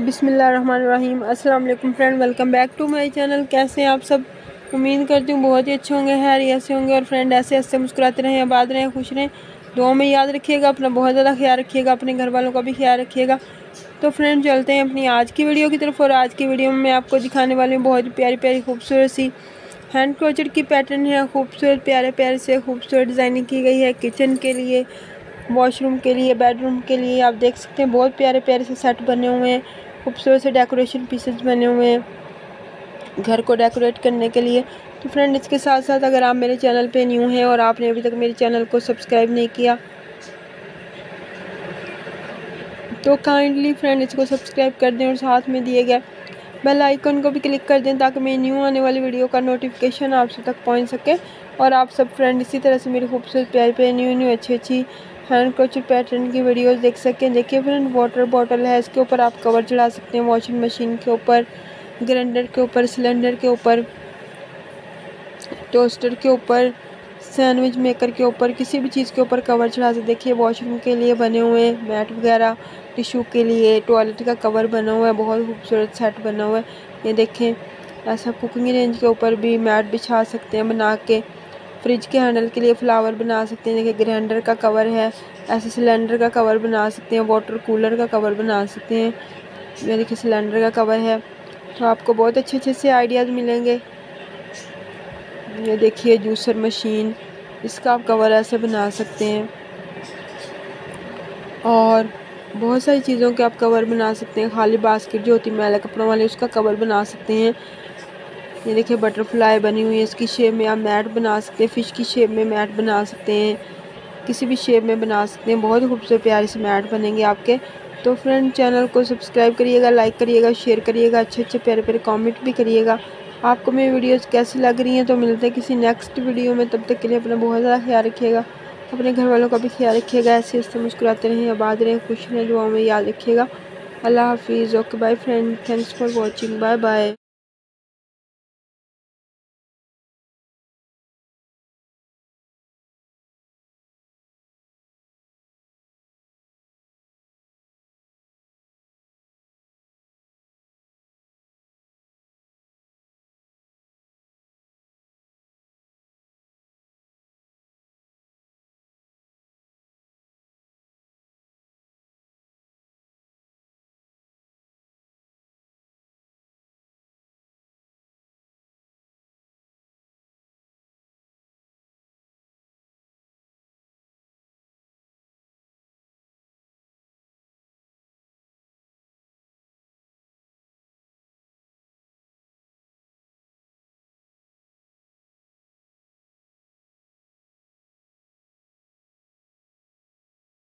बिसमीम अस्सलाम friend, welcome back to my channel. कैसे हैं आप सब? उम्मीद करती हूँ बहुत ही अच्छे होंगे हैर ऐसे होंगे। और फ्रेंड ऐसे ऐसे मुस्कुराते रहें, आबाद रहें, खुश रहें। दुआ में याद रखिएगा, अपना बहुत ज़्यादा ख्याल रखिएगा, अपने घर वालों का भी ख्याल रखिएगा। तो फ्रेंड, चलते हैं अपनी आज की वीडियो की तरफ़। और आज की वीडियो में मैं आपको दिखाने वाली हूँ बहुत प्यारी प्यारी खूबसूरत सी हैंड क्रोचर की पैटर्न है। खूबसूरत प्यारे प्यारे से खूबसूरत डिज़ाइनिंग की गई है किचन के लिए। वॉशरूम के लिए, बेडरूम के लिए, आप देख सकते हैं, बहुत प्यारे प्यारे से सेट बने हुए हैं, खूबसूरत से डेकोरेशन पीसेस बने हुए हैं, घर को डेकोरेट करने के लिए। तो फ्रेंड, इसके साथ साथ अगर आप मेरे चैनल पे न्यू हैं और आपने अभी तक मेरे चैनल को सब्सक्राइब नहीं किया तो काइंडली फ्रेंड इसको सब्सक्राइब कर दें और साथ में दिए गए बेल आइकन को भी क्लिक कर दें ताकि मैं न्यू आने वाली वीडियो का नोटिफिकेशन आपसे तक पहुँच सके। और आप सब फ्रेंड इसी तरह से मेरी खूबसूरत, प्यारी प्यारी, न्यू न्यू अच्छी अच्छी हैंड क्रोचर पैटर्न की वीडियोस देख सकते हैं देखिए फ्रेंड वाटर बॉटल है, इसके ऊपर आप कवर चढ़ा सकते हैं वॉशिंग मशीन के ऊपर ग्राइंडर के ऊपर सिलेंडर के ऊपर टोस्टर के ऊपर सैंडविच मेकर के ऊपर, किसी भी चीज़ के ऊपर कवर चढ़ा सकते देखिए वॉशरूम के लिए बने हुए हैं मैट वगैरह टिशू के लिए टॉयलेट का कवर बना हुआ है, बहुत खूबसूरत सेट बना हुआ है। ये देखें, ऐसा कुकिंग रेंज के ऊपर भी मैट बिछा सकते हैं बना के। फ्रिज के हैंडल के लिए फ्लावर बना सकते हैं। देखिए, ग्राइंडर का कवर है, ऐसे सिलेंडर का कवर बना सकते हैं, वाटर कूलर का कवर बना सकते हैं। ये देखिए, सिलेंडर का कवर है। तो आपको बहुत अच्छे अच्छे से आइडियाज़ मिलेंगे। ये देखिए, जूसर मशीन, इसका आप कवर ऐसे बना सकते हैं। और बहुत सारी चीज़ों के आप कवर बना सकते हैं। खाली बास्केट जो होती है मैला कपड़ों वाली, उसका कवर बना सकते हैं। ये देखिए बटरफ्लाई बनी हुई है, इसकी शेप में आप मैट बना सकते हैं फ़िश की शेप में मैट बना सकते हैं, किसी भी शेप में बना सकते हैं, बहुत ही खूबसूरत प्यारे से मैट बनेंगे आपके। तो फ्रेंड चैनल को सब्सक्राइब करिएगा लाइक करिएगा शेयर करिएगा, अच्छे अच्छे, प्यारे प्यारे कमेंट भी करिएगा। आपको मेरी वीडियोस कैसी लग रही हैं तो मिलते हैं किसी नेक्स्ट वीडियो में, तब तक के लिए अपना बहुत ज़्यादा ख्याल रखिएगा। अपने घर वालों का भी ख्याल रखिएगा, ऐसे ऐसे मुस्कुराते रहें, आबाद रहें, खुश रहें दुआ में याद रखिएगा। अल्लाह हाफिज़ okay bye friend thanks for watching bye bye